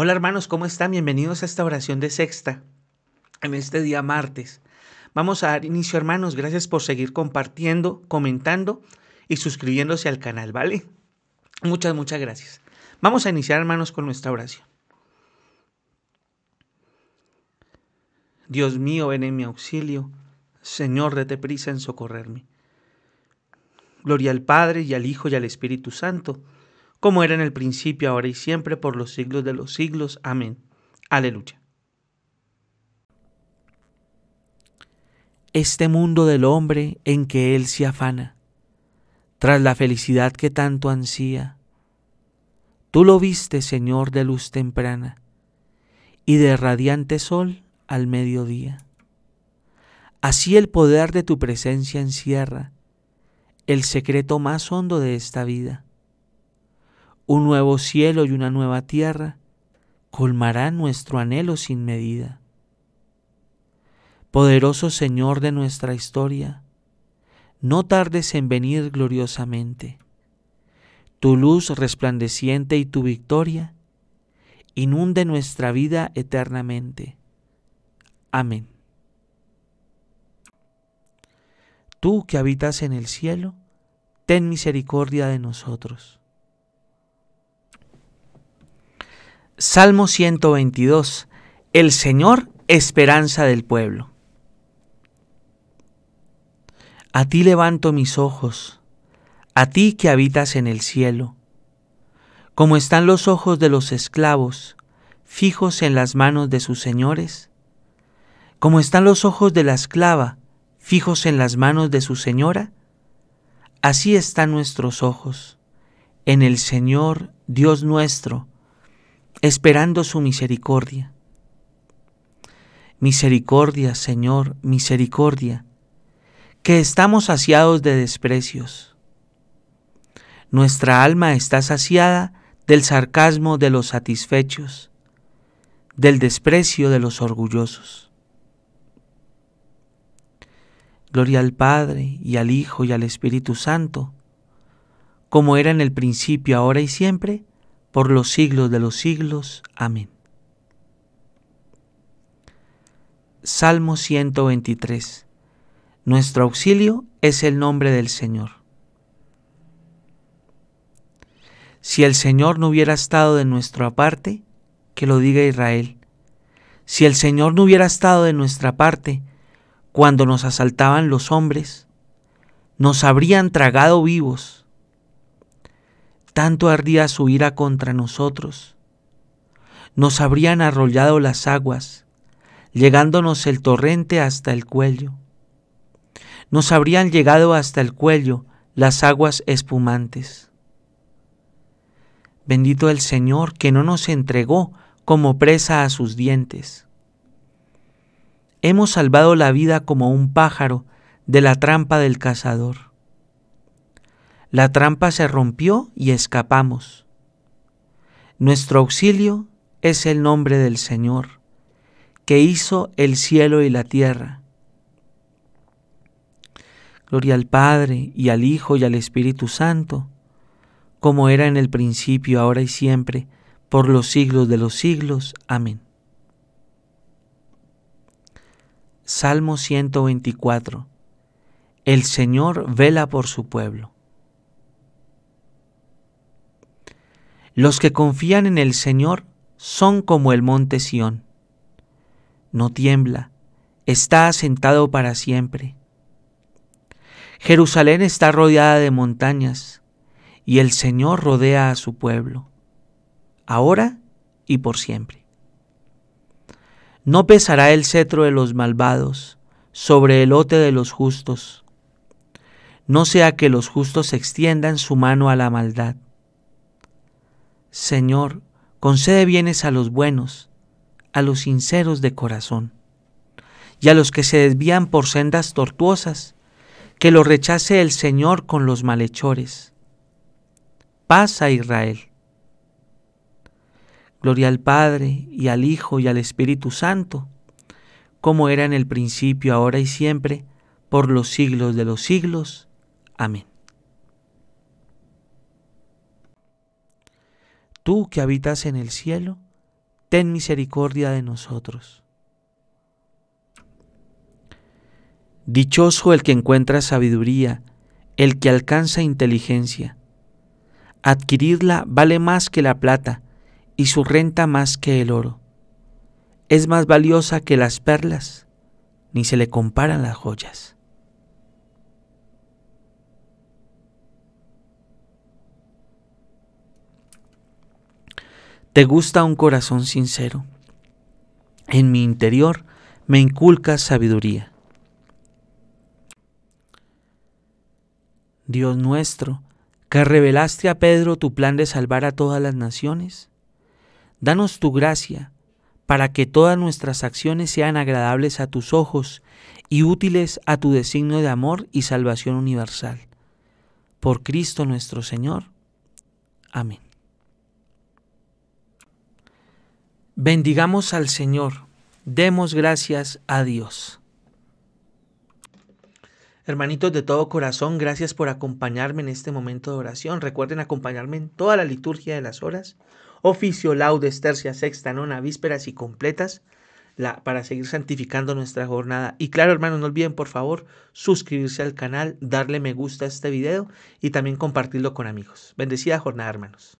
Hola hermanos, ¿cómo están? Bienvenidos a esta oración de sexta en este día martes. Vamos a dar inicio hermanos, gracias por seguir compartiendo, comentando y suscribiéndose al canal, ¿vale? Muchas, muchas gracias. Vamos a iniciar hermanos con nuestra oración. Dios mío, ven en mi auxilio. Señor, date prisa en socorrerme. Gloria al Padre y al Hijo y al Espíritu Santo como era en el principio, ahora y siempre, por los siglos de los siglos. Amén. Aleluya. Este mundo del hombre en que él se afana, tras la felicidad que tanto ansía, tú lo viste, Señor, de luz temprana y de radiante sol al mediodía. Así el poder de tu presencia encierra el secreto más hondo de esta vida un nuevo cielo y una nueva tierra colmarán nuestro anhelo sin medida. Poderoso Señor de nuestra historia, no tardes en venir gloriosamente. Tu luz resplandeciente y tu victoria inunde nuestra vida eternamente. Amén. Tú que habitas en el cielo, ten misericordia de nosotros. Salmo 122. El Señor, esperanza del pueblo. A ti levanto mis ojos, a ti que habitas en el cielo. Como están los ojos de los esclavos, fijos en las manos de sus señores, como están los ojos de la esclava, fijos en las manos de su señora, así están nuestros ojos en el Señor Dios nuestro, esperando su misericordia. Misericordia, Señor, misericordia, que estamos saciados de desprecios. Nuestra alma está saciada del sarcasmo de los satisfechos, del desprecio de los orgullosos. Gloria al Padre y al Hijo y al Espíritu Santo, como era en el principio, ahora y siempre, por los siglos de los siglos. Amén. Salmo 123. Nuestro auxilio es el nombre del Señor. Si el Señor no hubiera estado de nuestra parte, que lo diga Israel. Si el Señor no hubiera estado de nuestra parte cuando nos asaltaban los hombres, nos habrían tragado vivos tanto ardía su ira contra nosotros. Nos habrían arrollado las aguas, llegándonos el torrente hasta el cuello. Nos habrían llegado hasta el cuello las aguas espumantes. Bendito el Señor que no nos entregó como presa a sus dientes. Hemos salvado la vida como un pájaro de la trampa del cazador. La trampa se rompió y escapamos. Nuestro auxilio es el nombre del Señor, que hizo el cielo y la tierra. Gloria al Padre y al Hijo y al Espíritu Santo, como era en el principio, ahora y siempre, por los siglos de los siglos. Amén. Salmo 124. El Señor vela por su pueblo. Los que confían en el Señor son como el monte Sión. No tiembla, está asentado para siempre. Jerusalén está rodeada de montañas, y el Señor rodea a su pueblo, ahora y por siempre. No pesará el cetro de los malvados sobre el lote de los justos, no sea que los justos extiendan su mano a la maldad Señor, concede bienes a los buenos, a los sinceros de corazón, y a los que se desvían por sendas tortuosas, que lo rechace el Señor con los malhechores. Paz a Israel. Gloria al Padre y al Hijo y al Espíritu Santo, como era en el principio, ahora y siempre, por los siglos de los siglos. Amén. Tú que habitas en el cielo, ten misericordia de nosotros. Dichoso el que encuentra sabiduría, el que alcanza inteligencia. Adquirirla vale más que la plata y su renta más que el oro. Es más valiosa que las perlas, ni se le comparan las joyas. Te gusta un corazón sincero. En mi interior me inculcas sabiduría. Dios nuestro, que revelaste a Pedro tu plan de salvar a todas las naciones, danos tu gracia para que todas nuestras acciones sean agradables a tus ojos y útiles a tu designio de amor y salvación universal. Por Cristo nuestro Señor. Amén. Bendigamos al Señor, demos gracias a Dios. Hermanitos de todo corazón, gracias por acompañarme en este momento de oración. Recuerden acompañarme en toda la liturgia de las horas, oficio, laudes, tercia, sexta, nona, vísperas y completas, la, para seguir santificando nuestra jornada. Y claro, hermanos, no olviden por favor suscribirse al canal, darle me gusta a este video y también compartirlo con amigos. Bendecida jornada, hermanos.